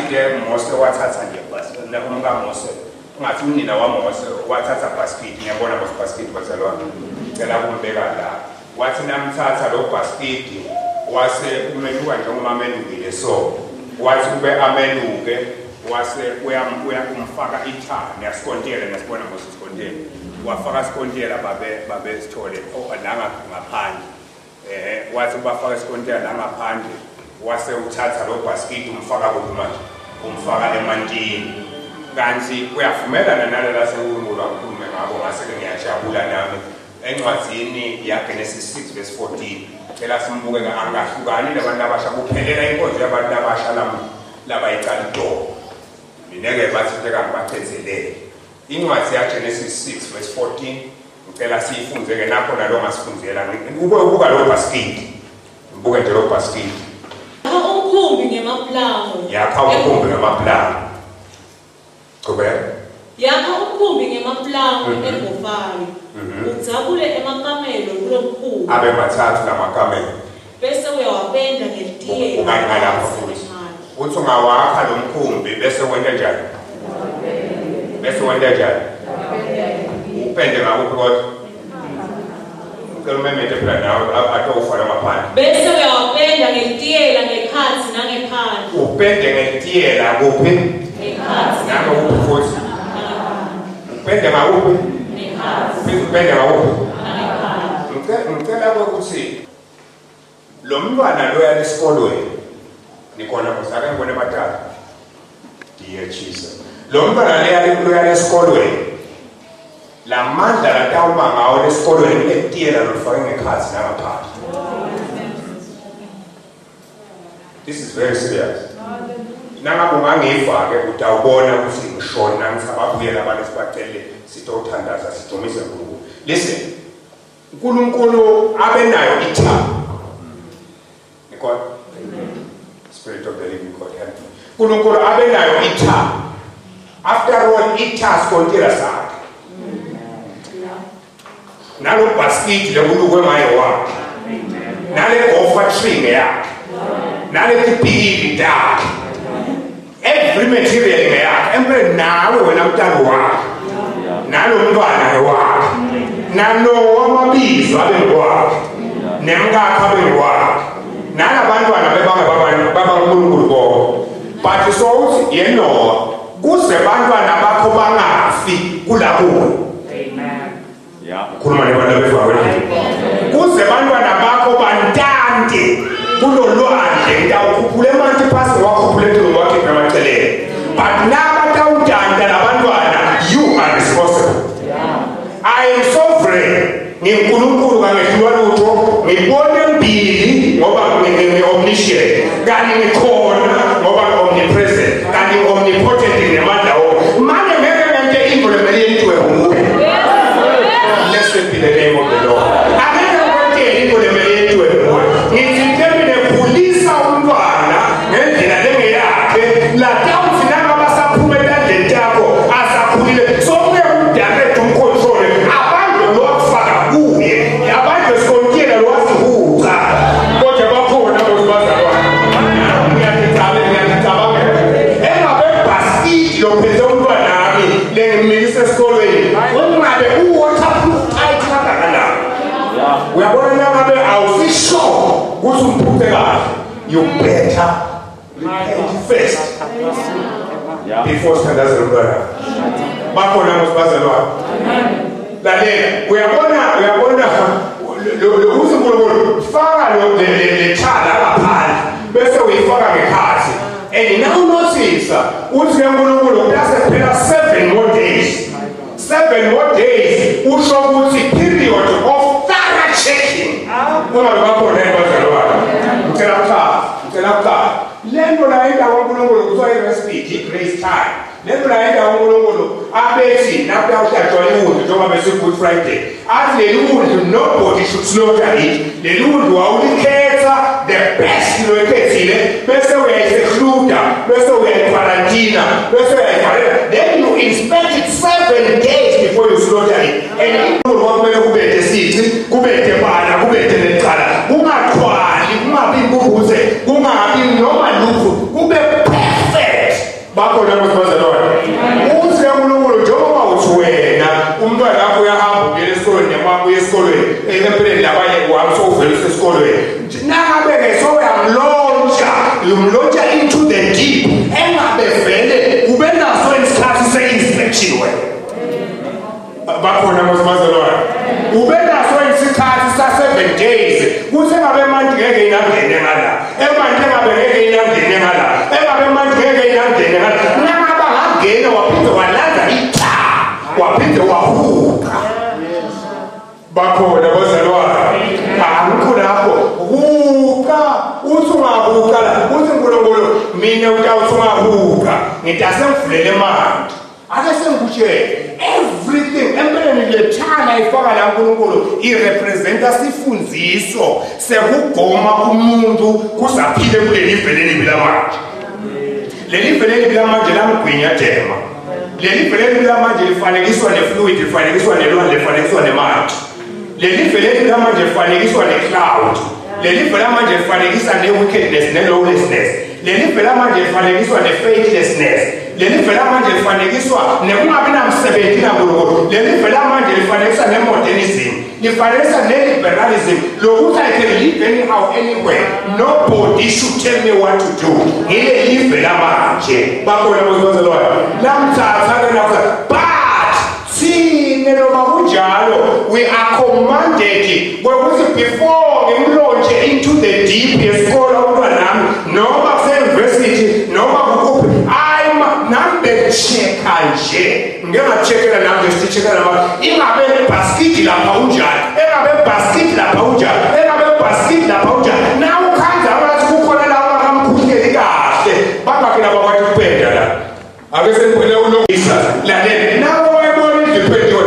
bathi ke Mose wathatha nje bas umka Mose ungathi unina wa Mose wathatha basket ngiyabona Mose basket bazalwane cela kumbeka la. Wathi namthatha lo basket wase umeluka njengoba amenukile so wathi ube amenuke wase uyam- uyamfaka ithani. Yasikontela nasibona Mose sikontela. Wafaka sikontela babe babe sithole oh, la nga- ngaphandle eh wathi bafaka sikontela la ngaphandle wase uthatha lo basket umfaka kuphi manje? Umfaka emantini. Kanti uyavumelana nalela senkulunkulu akhulume ngako ngase-ke ngiyajabula nami. Encwadzini yagenesis 6 verse 14 cela simbuke angahlukani labantu abasha kuphelela inkonzo yabantu abasha lam- labayicala itolo mina-ke bathi kanti bachenzelele incwadi yagenesis 6 verse 14 ngicela siyifunze-ke nakho nalo ngasifunzela. Ubuka lo baskiti ngibuke nje lo baskiti yakha umkhumbi ngemapulango yakha umkhumbi ngamaplani qhubeka yakha umkhumbi ngemapulango Mhm. engofani Mhm. udzabule emakamelo kulo mkhumbi abe mathathu lamakamela bese uyawapenda ngetiyela Ungani lapho futhi? uthi ungawakha lo mkhumbi bese wenta njani? Bese wenta njani? Upende ngakuphi kodwa? lomemete phela nawe atowufana maphandle bese uyawapenda ngelitiyela ngekhatsi nangephandle upende ngelitiyela kuphi nakuphi futhi upende ngakuphi upende ngakuphi ngicela kwekutsi lo mntwana loya lesikolweni nikhona kuzake ngibone batata dear jesus. Lo mntwana loya lesikolweni la mandla latawuma ngawo lesikolweni letiyela lolifake ngekhatsi nangaphandle this is very serious. Nangabe ungangiyifake utawubona ukuthi ngishona ngisababuyela abantu esibacelele sitothandaza sidumise nkulunkulu listen unkulunkulu abe nayo ithaba nikhona spirit of the living god help me. Unkulunkulu abe nayo ithaba after all itask kontira sakhe nalo bhaskiti lekulukwe ngayo wakhe nale gofa tree ngeyakhe nale tibhikili takhe every material ngeyakhe empe nawe wena mntana wakhe nalo mntwana ngewakhe nanowa amabizo abe ngewakhe nemkakhe abe ngewakhe nalabantwana bebangabankulunkulu bonke but so uthi yenowa kuze bantwana bakho bangafi kulakuwe khuluma nebantwana befa kwendlini kuze bantwana bakho bantante kulolwandle ndawukhuphula emanti phasi wakhuphula etungo wakhe namacelele but nabatawutanta labantwana you are responsible. I am sovereign. Ninkunkulu kangehlulwa lutho. Ngibona force can dans ce regard-là. Ma connaissance pas à loi. D'aller, we are gonna, we are gonna, le unkulunkulu faka le chala ngaphandle bese uyifaka ngekhathi. And now notice uthi unkulunkulu kuyase phela 7 more days. 7 more days usho ukuthi period of thorough checking. Uma lokho rena bazalwane ucela cha ucela cha nto la indawo unkulunkulu kuthiwa i-respite i-grace time. Le nto la indawo unkulunkulu abethi nakuyawuhlatshwa iwundlu njengoba besi-good friday. Athi leli wundlu nobody should slaughter it leli wundlu wawulikhetha the best loyikhethile bese uyayisehluda bese uyayiquarantina bese uyayivalela then you inspect it seven days before you slaughter it. And inkulu kwakumele kubethe sici kubethe bala bakhona abazalwane uthi uNkulunkulu njengoba uthi wena umntwana wakho uyahamba ungena esikolweni nemama uye esikolweni empeleni labanye wami sowuvela esikolweni. Nangabe ke sowuyamlontsha umlontsha into the deep engabe vele ube naso isikhathi se-inspection wena bakhona abazalwane ube naso isikhathi sa-seven days kuthi engabe manje ngeke inangene ngala emanje engabe ngeke inangene ngala engabe manje ngeke inangene ngala nangaba ngangena waphinde walanza itha waphinde wahuka. Bakhona bazalwane akukho lapho. Huka. Uthi ungahuka la. Uthi nkulunkulu mina utawuthi ungahuka. Ngithi asengivulele manje. Ake sengikutshele everything empeleni le thana ifaka la nkulunkulu irepresenta sifunziso sekugoma umuntu kuzaphile kuleli vele elibi lamanje leli vele elibi lamanje lamgwinya dema leli lamanje lifanekiswa nefluid lifanekiswa nelwandle lifanekiswa nemanti leli vele elibi lamanje lifanekiswa necloud leli vele lamanje lifanekisa ne-wickedness ne-lawlessness leli vele lamanje lifanekiswa ne-faithlessness. Leli vele manje lifanekiswa nekungabi namsebenzi nankulunkulu leli vele manje lifanekiswa ne-modernism. Lifanekisa ne-liberalism. Lokuthi i can live anyhow anywhere. Nobody should tell me what to do. Ngile live lamanje bakhona bozibazalwayo lamthatha kenakusa but thine noma kunjalo we are commanded kwekuthi before ngimlontshe into the deep yesikolo umntwanami noma kuseyunivesithi noma kukuphi ayima nami bekucheka nje. Ngike ngachekela nami nje sichekela nama ingabe nebhaskidi lapha unjani? Engabe ebhaskidi lapha unjani? Engabe ebhaskidi lapha unjani? Na ukhanza abathi kukhona laba bakamkhuleli kahle. Bangakhe laba bathi kupenda la. Ake seniphele ulungisa lalela nawe wayibona indiphendiwe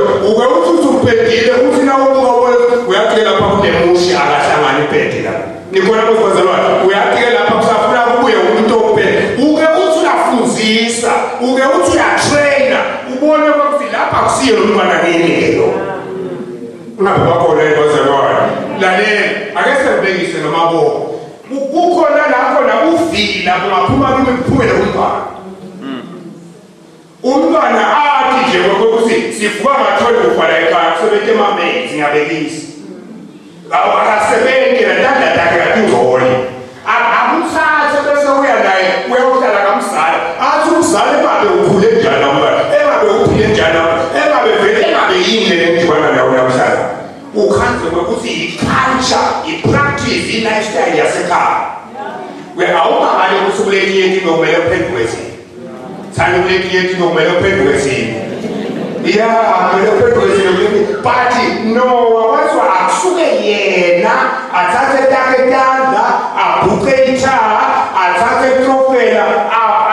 but no wakwathiwa akusuke yena athathe takhe tandla abhuqe ithaha athathe trofela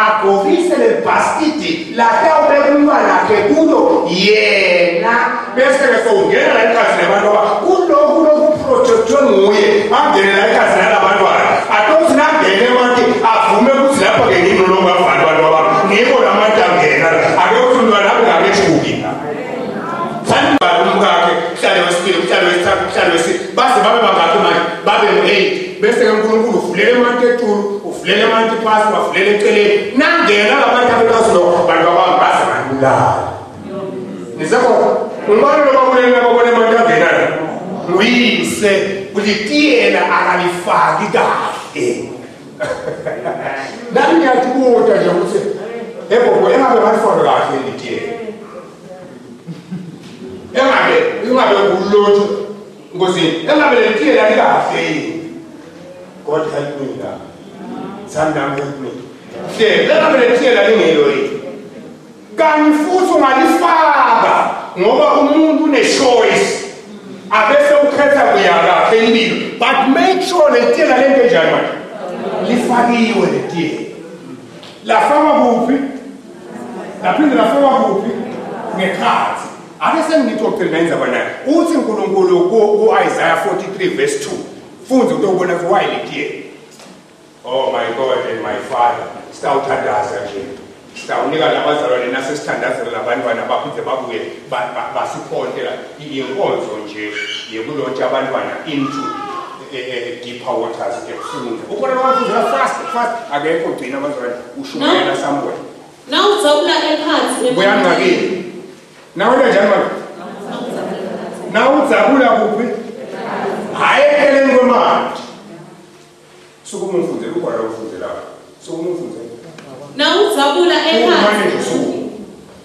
agokise le bhaskidi latawubeka umntwana akhe kulo yena. Bese-ke sowungena la ikazi labantwana kulokhu lokuprojectwe nguye angene la ikazi bese ke nkulunkulu ufulele amanti etulu ufulele amanti phasi wafulele eceleni nangena la manti abekasilo bantu babami baze banibulala nisekhona ngibani lobabuleli lababona amanti angenayo nguyise ulitiyela akalifaki kahle nami ngiyathikuta nje ukuthi e ebobo engabe ngalifonde kahle litiyela engabe ingabe e ngulotho nkosini engabe lelitiyela likahle yini god help me la sandam help me. Hle engabe letiyela lingelo yini kanti futhi ungalifaka ngoba umuntu une-choice abese ukhetha kuyakakhe impilo but make sure letiyela lento enjani manje. Lifakiwe letiyela lafakwa kuphi? Laphinde lafakwa kuphi? Ngekhathi. Ake sengicocele nayenzaba naye uthi nkulunkulu ku-isaya 43 verse 2 funze utobona ukuthi why litiye oh my god and my father sitawuthandaza nje. Sitawunika labazalwane nasesithandazela labantwana baphinde babuye ba- ba- basiphontela inkonzo nje yekulontsha abantwana into eh, eh, deeper waters ekufunda ukubona lwafundela fast fast akekho gcina abazalwane ushumayela somewhere. Nawudzabula ekhatsi kuyangxakile nawe njani manje nawudzabula kuphi? Hayi ekupheleni kwemali sukumfunzela ubhala ufunzelayo sukumfunzela nawuzabula ekhaya.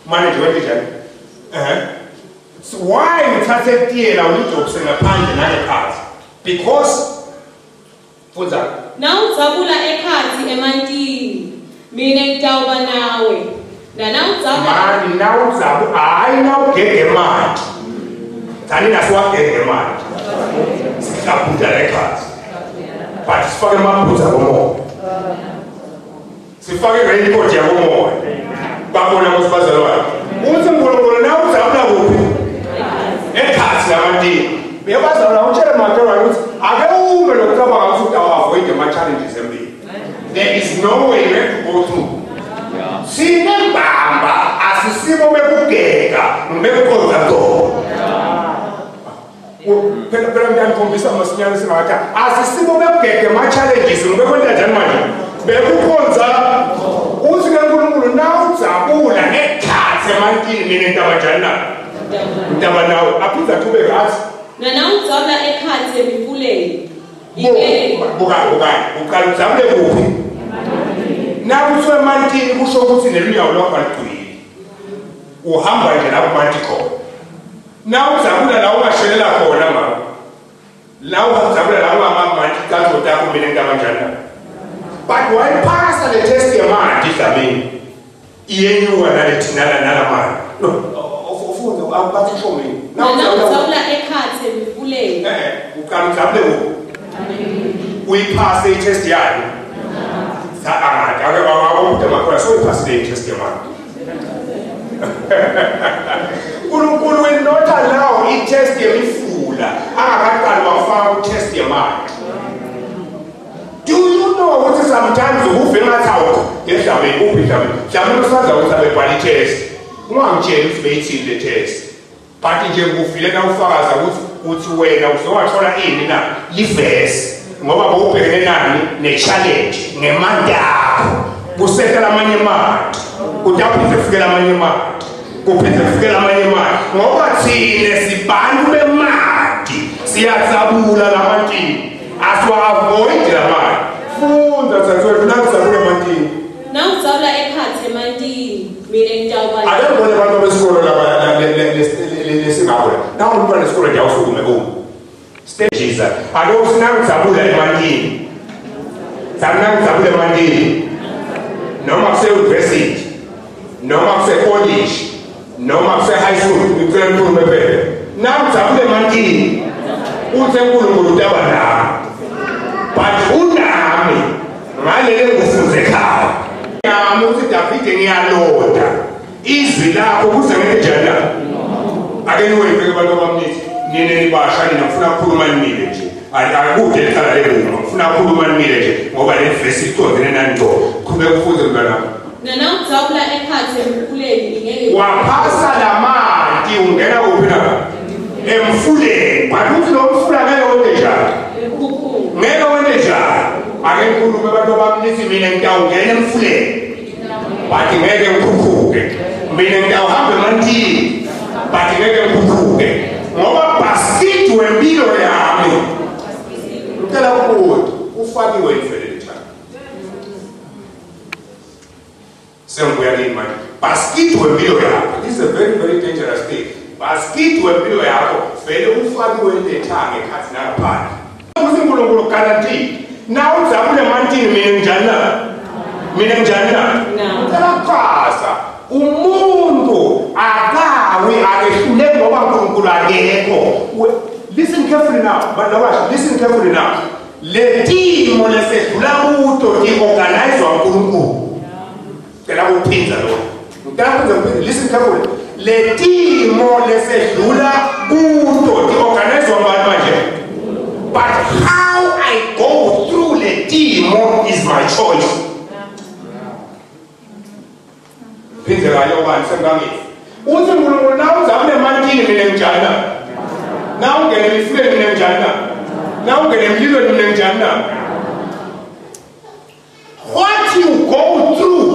manje wenze njani why uthathe tiyela ulidobise ngaphandle nale phansi because funza. Nawuzabula ekhathi emantini. Mina ngitawuba nawe. Nanawuzabulani nawuzabu hhayi nawugege manje. Thani nasiwagege manje. Sihlabhuda lekhathi but sifake amaphutha komoya sifake raincoat yakomoya. Babona kusibazalwane uthi nkulunkulu nawudzabula kuphi? Ekhasi lamantini uyabazalwana utshele makelwane ukuthi ake ume lokucabanga ukuthi utawavoid ama-challenges empilo there is no way have to go through. Sinembamba asisibo bekugeka ngibekukhonza khona phela phela mntu andikhombisa masinyane singatya asisibo begege ma-challenges nobekwenza njani manje bekukhonza uthi ke nkulunkulu nawudzabula ngekhatsi emantini nentabanjani na? Mntaba nawe aphinde athubeke athi nanawudzabula ekhatsi emifuleni bukani uqala uzabule kuphi? Nakuthiwe emantini kusho ukuthi nelunyawo lwakho aligcwile uhamba nje lapho manti khona na uzabula la ubashelela khona ma la uzabula la ubamamanti kazoda kumele into abanjani but wayiphasa le test yamanti edlamini iyenyuka nale thinala nala mani ufunde bathishomeni nawuzabula ekhathe ngivuleke uqala uzabule uyiphase itest yayo angathi ake wabude makhona soyiphasile itest yamanti unkulunkulu will not allow itest yemifula. Angakaqali wafaka utest yemali. Do you know ukuthi sometimes uve ngathi awukho emhlabeni uphi emhlabeni mhlawumbe usaza ukuthi abebhala itest. Ungangitsheli ukuthi beyithini le test. But nje ngufile na ufakaza ukuthi uthi wena uzowathola ini na? Livesi ngoba bowubhekene nani? Ne-challenge ngemandi yakho kusekela amanye mati kudaphindze kufikela amanye mati kuphindze kufikela amanye mati ngoba thine sibantu bemati siyatsabula la matini asiwa-avoidi la mati funda zaziwethu nakuzabula emantini. Nawuzawula ephansi emantini. Mina ngitawubani ake ngibone abantu besikolo lesingabola nangumntwana esikolo ndiyawusukume kumo stages ake usinangizabula emantini. Zamnangizabula emantini. Noma kuseyunivesithi noma kuse-college noma kuse-high school ngicela nikhulume phela nangizabula emantini uthe nkulunkulu utaba nami. But unami ngalele ngufunze ekhaya. Nami ukuthi davide ngiyaloda. Izwi lakho kuze ngenjani na ake niweyibheke abantu abamnithi nine nibasha nina ngifuna ukukhuluma nimile nje. Akude lihlala lebuma ngifuna ukukhuluma nimile nje ngoba le vesi icondene nani ngco qhubeka ufunze mntwanami waphasa lamanti ungena kuphi na emfuleni but uthi lo mfula ngeke wente ekhukhula ngeke wente njani ake ngikhulume abantu abamnithi mina ngitawungena emfuleni. But ngeke ngikhuphuke mina ngitawuhamba emantini but ngeke ngikhuphuke ngoba bhaskithi wempilo yami. Ngicela ukuthi ufakiwe ifelelithana sengibuya kini manje? Bhaskithi wempilo yakho. This is a very very dangerous thing. Bhaskithi wempilo yakho vele ufakiwe lethanga ekhathi nangaphandle. Ukuthi unkulunkulu guaranteed na udzabule emantini mina njani na? Mina njani na? No. ucelaqhaza umuntu akawi akehluleki ngoba nkulunkulu akekho. Listen carefully now. Bantu abasha listen carefully now. Le timo lesedlula kuto ti-organizwa nkulunkulu ngicela listen carefully le timo lesedlula kuto ti-organizwa ngubani manje but how I go through the demon is my choice. Ubani semkangisi uthi nkulunkulu na uzame emantini mina ngijani na na ungene emifuleni mina ngijani na na ungene emlilweni mina ngijani na what you go through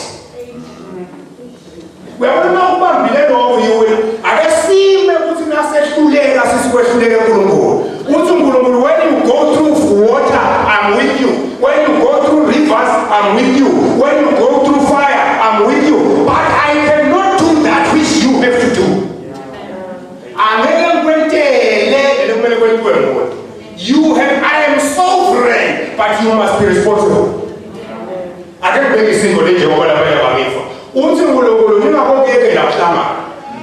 lokho yiwe ake sime ukuthi nasehluleka uthi unkulunkulu when you go through water i'm with you when you go through rivers i'm with you when you go through fire i'm with you but i cannot do that which you have to do angeke ngikwentele kwentiwe you have i am sovereign but you must be makogeeke nakutama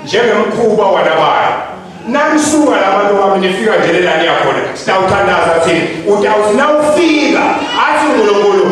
jebe mkubwa wa dabara namsuwa labantu wamenyefika njelela niyakona sitawutandaza sini utawusinawufika ati ulongolo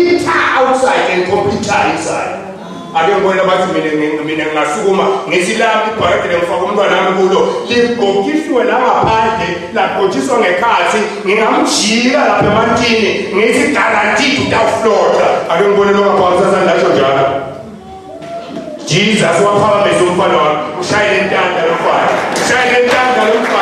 complete outside and complete inside. Ake ngibona bathi mina mina ngingasukuma ngithi lami ibhakede lengifaka umntwana wami kulo libhokisiwe la ngaphandle labhotshiswa ngekhathi ngingamjika lapha emantini ngithi guaranteed utawuflota ake ngibone lo ngaphakamisa sandla asho njalo jesus waphakamisa umfana wami ushayele intanda lomfana ushayele intanda lomfana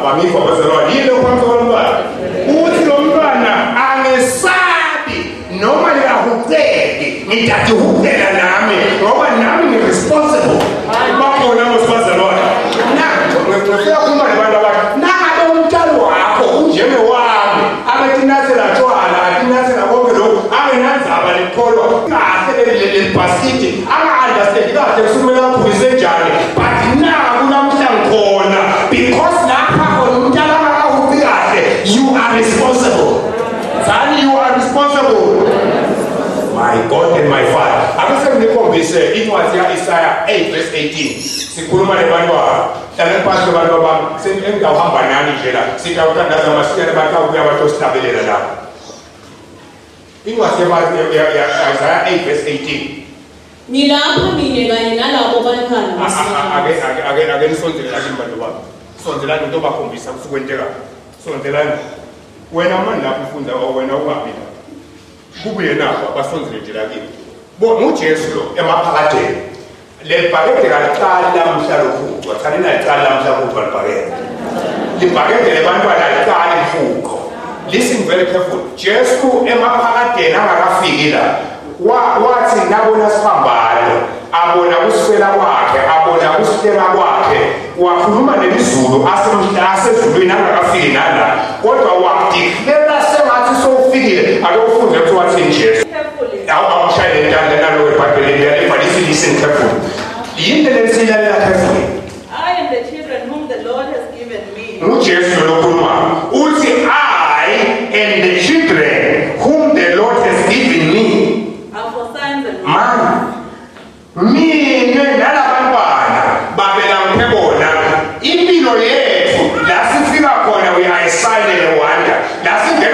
abamifa bazalwane yini lokuphamisa kwalo mntwana uthi lo mntwana angesabi noma lingahuqeki ngidadihukela nami ngoba nami ngi-responsible bakhona ngosibazalwane ngifika khuluma nabantu abathi nangabe umtshalo wakho unjengewami abetinasela tshwala atinasela konke lokhu angenandzaba likholwa kahle lelibhasikidi anga-understandi kahle kusukela senginikhombise incwadi ya-isaya 8 verse 18 sikhuluma nebantwana hlale phansi abantu abami engingawuhamba nani nje la. Sitawuthandaza masinyane batawubuya batosihlabelela lapho incwadi ya-isaya 8 verse 18 ngilapha mina kanye nalabo bantwana A- a- basiwana. ake nisondelelani bantu bami sondelani into bakhombisa kusukwentekayo sondelani. Wena mani lapho ufunda wena ungabi lapho kubuye nabo abasonzele nje lakini bona uJesu lo emaphakadeni lebhakede kaliqala mhla lofuqo athanina liqala mhla lofuqo libhakede? Libhakede lebantwana liqala imfuqo. Listen very careful. Jesu emaphakadeni angakafiki la wathi nabona sihambalo abona kuswela kwakhe abona kusihleka kwakhe wakhuluma nelizulu asezulwini angakafiki nala. Kodwa wadeclara sengathi sowufikile alofunde ukuthi wathini jesu awushayele ntanda nalo ebhayibheli liyaliva lithi listen carefully yinto leniseyilalela carefully I am the children whom the Lord has given me. ujesu lokhuluma uthi i am the children whom the lord has given me. Are for signs and man mine nalabantwana babela ngiphe bona. Impilo yethu la sifika khona we are a sign and a wonder. La singena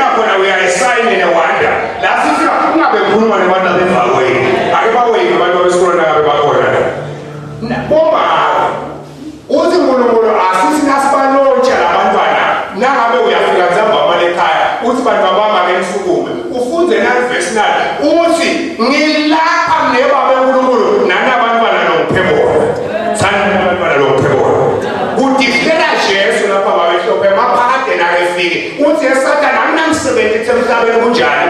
umwana bana bevaweka ake baweka abantu abesikolo nakabe bakhona na bomaba uthi nkulunkulu asisithi asibalotsha la bantwana nangabe uyafika nzambamana ekhaya uthi bantu abamake nisukume ufunze nalivesinali uthi ngilapha nebaba enkulunkulu nanabantwana nokuphebona sanabantwana nokuphebona kudifela jesu lapha babehlophe maphakade nakefike uthi esatana akunamsebenzi ethe emhlabeni kunjani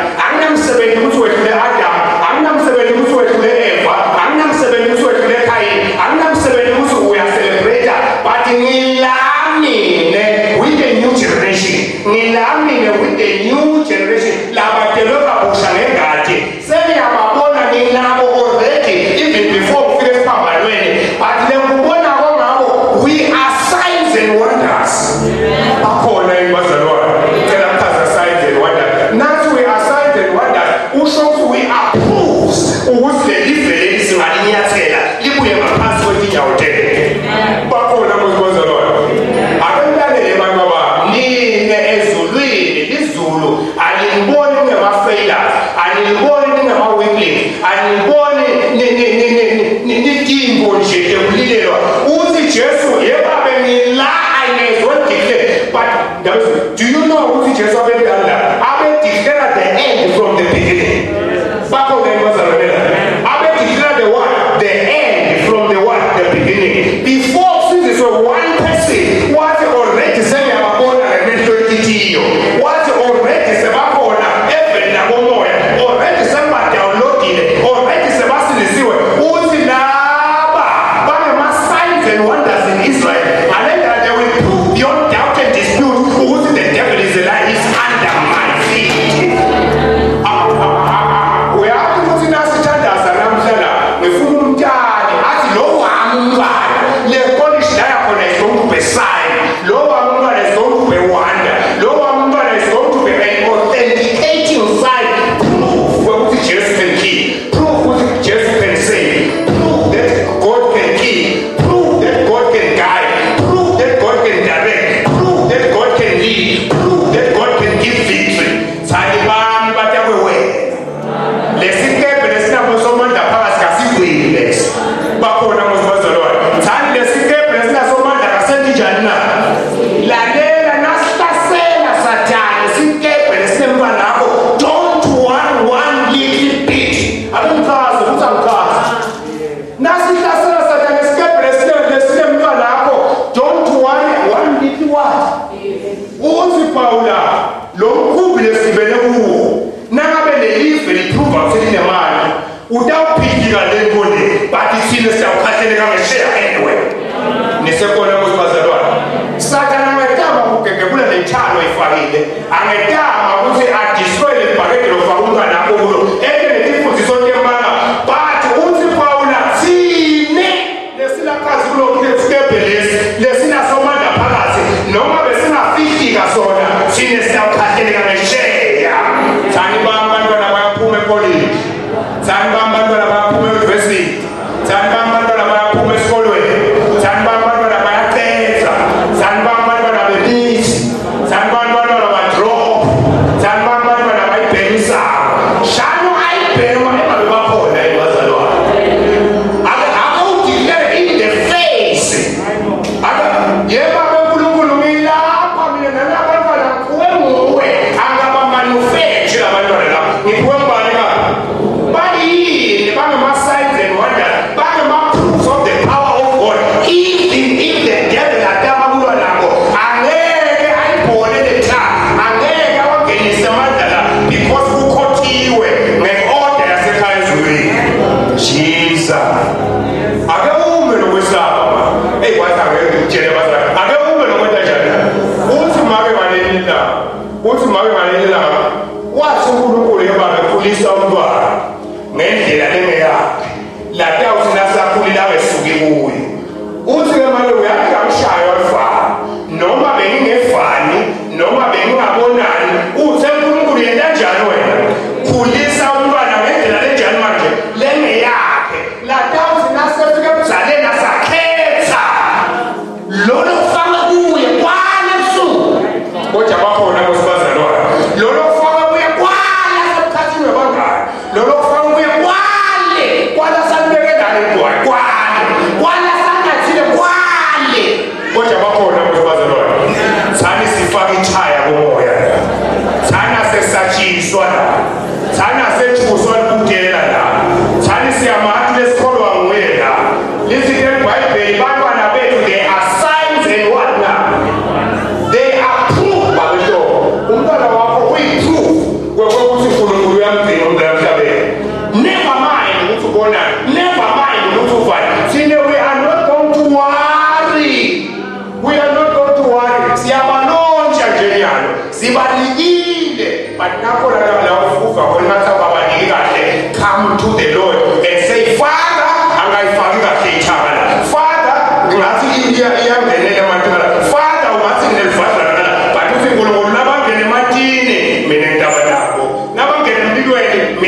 uwo nangabe nelive liphuva selinemali utawuphindika lengone but thina siyawukhahlelela ngesheya anyway. Nesekona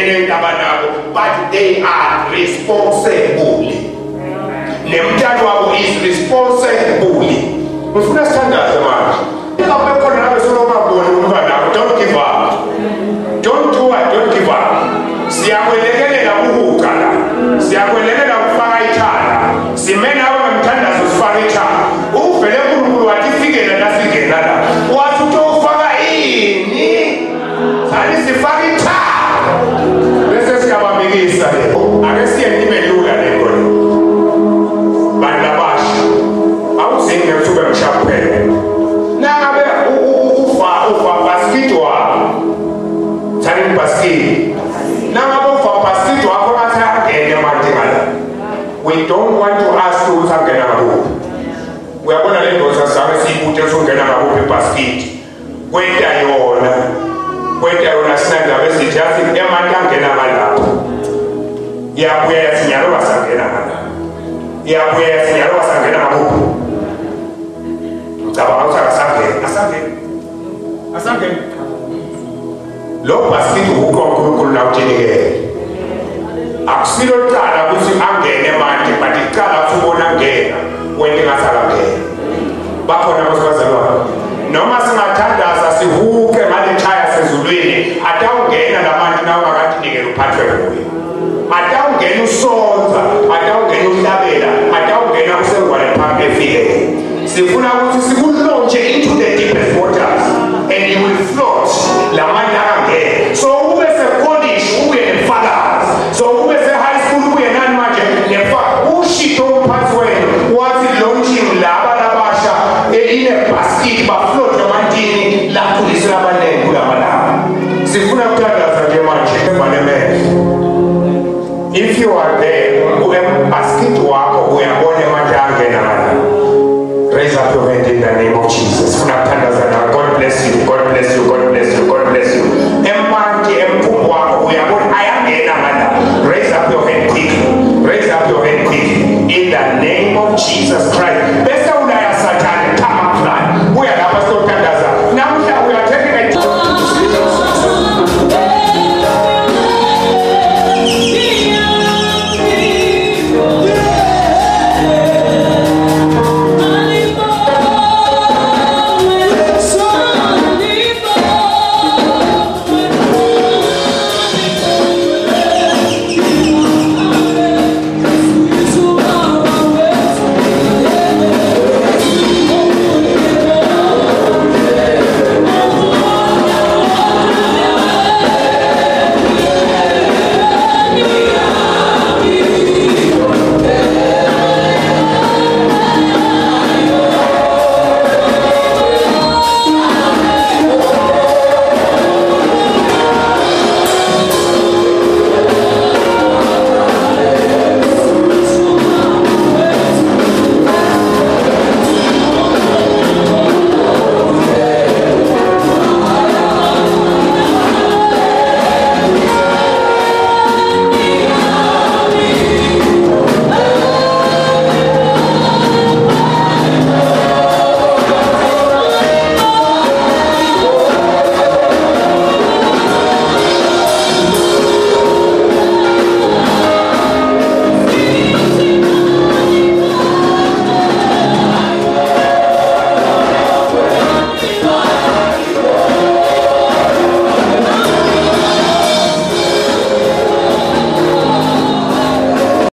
benento abanabo but they are responsible. Nemtshalo wabo is responsible. Ufuna sithandaze manje. Ingabe khona nabe solobabo mafiti kweta yona. Kwenta yona sinagabesiti asi emanda angena malapha yabuya yasinyalo basangena malapha yabuya yasinyalo basangena mabupho ngicabanga ukuthi akasangeni asangeni asangeni lo bhasikiti wukho unkulunkulu nawuthenikele akusilo cala kuthi angene manje but icala futhi ubona ngena wena ingasakangena bakhona abasibazalwana noma singathandaza sihuke ngale nthaya sezulwini. Atawungena lamanti nawo akakunikele uphathwe kuyo atawungena usonza atawungena uhlabela atawungena usengwane phambi efile. Sifuna ukuthi sikulontshe into If you are there, whoever maskini wako uyabone macho yangu na raise up your hand in the name of Jesus. Unatangaza na God bless you, God bless you, God bless you, God bless you.